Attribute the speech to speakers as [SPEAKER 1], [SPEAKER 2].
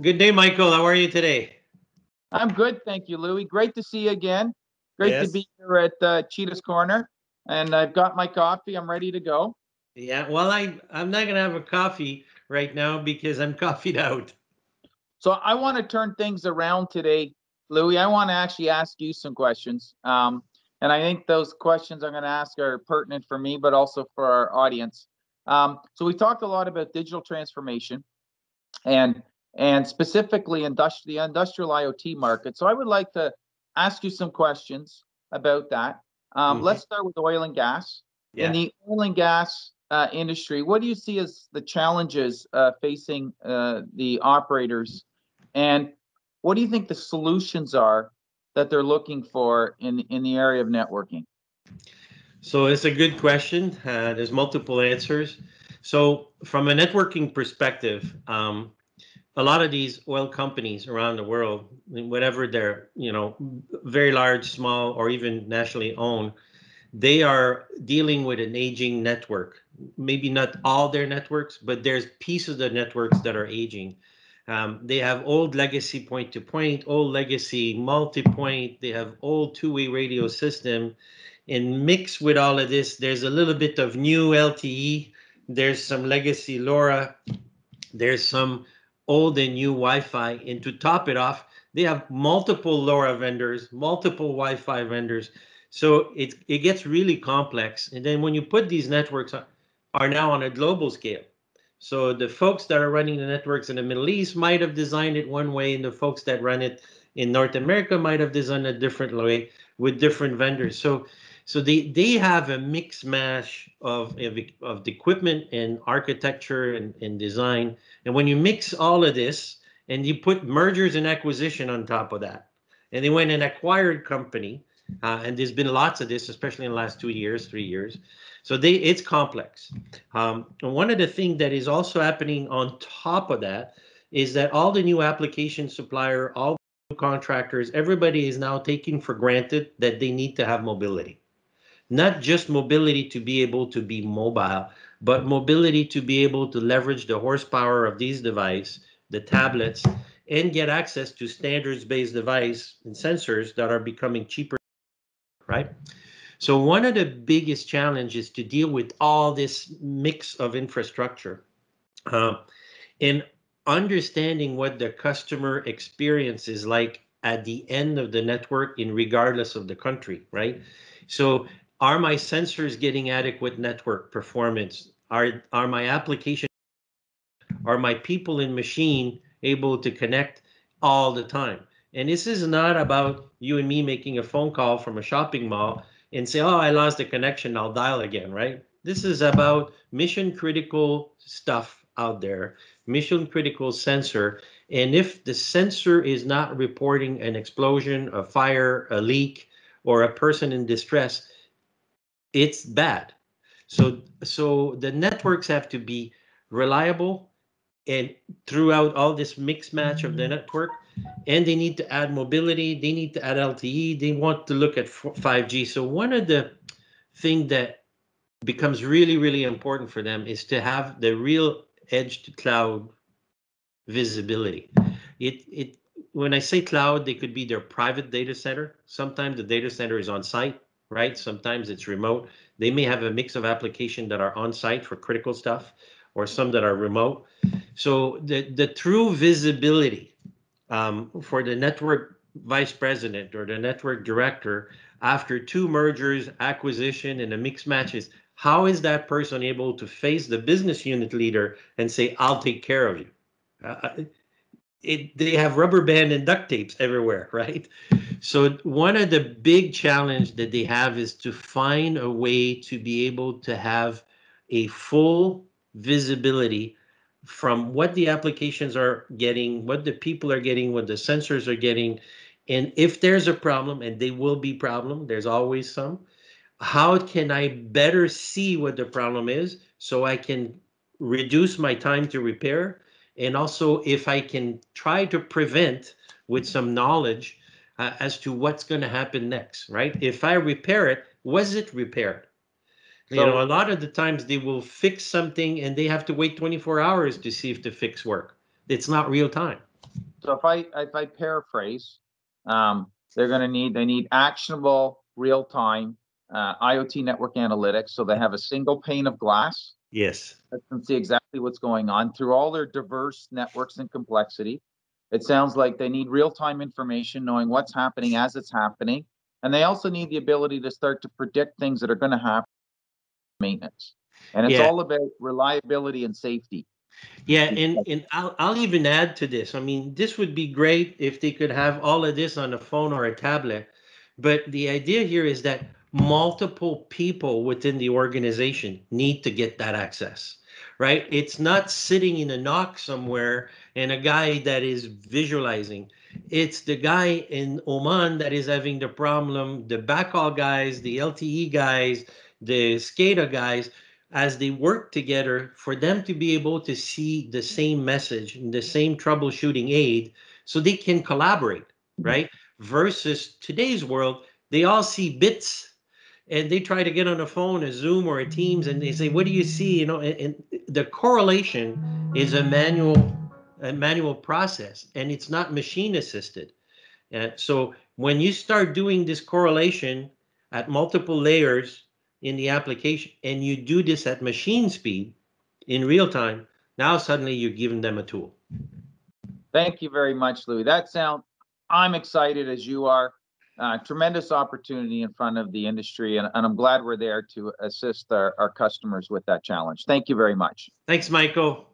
[SPEAKER 1] Good day, Michael. How are you today?
[SPEAKER 2] I'm good, thank you, Louis. Great to see you again. Great
[SPEAKER 1] Yes.
[SPEAKER 2] to be here at uh, Cheetah's Corner, and I've got my coffee. I'm ready to go.
[SPEAKER 1] Yeah. Well, I I'm not gonna have a coffee right now because I'm coffeeed out.
[SPEAKER 2] So I want to turn things around today, Louis. I want to actually ask you some questions, um, and I think those questions I'm going to ask are pertinent for me, but also for our audience. Um, so we talked a lot about digital transformation, and and specifically industri- the industrial IoT market. So I would like to ask you some questions about that. Um,
[SPEAKER 1] Mhm.
[SPEAKER 2] Let's start with oil and gas.
[SPEAKER 1] Yeah.
[SPEAKER 2] In the oil and gas uh, industry, what do you see as the challenges uh, facing uh, the operators, and what do you think the solutions are that they're looking for in in the area of networking?
[SPEAKER 1] So it's a good question. Uh, there's multiple answers. So from a networking perspective, um, a lot of these oil companies around the world, whatever they're, you know, very large, small, or even nationally owned, they are dealing with an aging network. Maybe not all their networks, but there's pieces of the networks that are aging. Um, they have old legacy point to point, old legacy multi point. They have old two way radio system. And mixed with all of this, there's a little bit of new LTE. There's some legacy LoRa. There's some old and new Wi-Fi. And to top it off, they have multiple LoRa vendors, multiple Wi-Fi vendors. So it it gets really complex. And then when you put these networks are now on a global scale. So the folks that are running the networks in the Middle East might have designed it one way, and the folks that run it in North America might have designed it a different way with different vendors. So so they they have a mix mash of of, the equipment and architecture and, and design. And when you mix all of this and you put mergers and acquisition on top of that, and they went and acquired company, uh, and there's been lots of this, especially in the last two years, three years. So they it's complex. Um, and one of the things that is also happening on top of that is that all the new application supplier, all contractors, everybody is now taking for granted that they need to have mobility. Not just mobility to be able to be mobile, but mobility to be able to leverage the horsepower of these devices, the tablets, and get access to standards-based device and sensors that are becoming cheaper, right? So one of the biggest challenges is to deal with all this mix of infrastructure uh, and understanding what the customer experience is like at the end of the network in regardless of the country, right? So are my sensors getting adequate network performance? Are are my application are my people and machine able to connect all the time? And this is not about you and me making a phone call from a shopping mall and say, "Oh, I lost the connection. I'll dial again." Right? This is about mission critical stuff out there, mission critical sensor. And if the sensor is not reporting an explosion, a fire, a leak, or a person in distress, it's bad. So so the networks have to be reliable and throughout all this mix match of the mm-hmm. network and they need to add mobility they need to add lte they want to look at 5g so one of the thing that becomes really really important for them is to have the real edge to cloud visibility. It it when i say cloud they could be their private data center. Sometimes the data center is on site right? Sometimes it's remote. They may have a mix of application that are on site for critical stuff or some that are remote. So the the true visibility um, for the network vice president or the network director after two mergers, acquisition, and a mix matches, how is that person able to face the business unit leader and say, "I'll take care of you"? Uh, it, they have rubber band and duct tapes everywhere, right? So one of the big challenge that they have is to find a way to be able to have a full visibility from what the applications are getting, what the people are getting, what the sensors are getting, and if there's a problem, and there will be problem, there's always some. How can I better see what the problem is so I can reduce my time to repair, and also if I can try to prevent with some knowledge uh, as to what's going to happen next, right? If I repair it, was it repaired? you know, a lot of the times they will fix something and they have to wait 24 hours to see if the fix work. It's not real time.
[SPEAKER 2] So if I, if I paraphrase, um, they're gonna need, they need actionable, real-time, uh, IoT network analytics, so they have a single pane of glass
[SPEAKER 1] Yes.
[SPEAKER 2] that can see exactly what's going on through all their diverse networks and complexity. It sounds like they need real-time information, knowing what's happening as it's happening. And they also need the ability to start to predict things that are gonna happen, maintenance. And it's
[SPEAKER 1] Yeah.
[SPEAKER 2] all about reliability and safety.
[SPEAKER 1] Yeah, and and I'll I'll even add to this. I mean, this would be great if they could have all of this on a phone or a tablet. But the idea here is that multiple people within the organization need to get that access, right? It's not sitting in a NOC somewhere and a guy that is visualizing. It's the guy in Oman that is having the problem, the backhaul guys, the LTE guys, the SCADA guys as they work together for them to be able to see the same message the same troubleshooting aid so they can collaborate mm-hmm. right versus today's world they all see bits and they try to get on a phone a zoom or a teams and they say what do you see you know and, and the correlation is a manual a manual process and it's not machine assisted uh, so when you start doing this correlation at multiple layers in the application and you do this at machine speed in real time, now suddenly you're giving them a tool.
[SPEAKER 2] Thank you very much, Louis. That sound, I'm excited as you are. Uh, tremendous opportunity in front of the industry, and, and I'm glad we're there to assist our, our customers with that challenge. Thank you very much.
[SPEAKER 1] Thanks, Michael.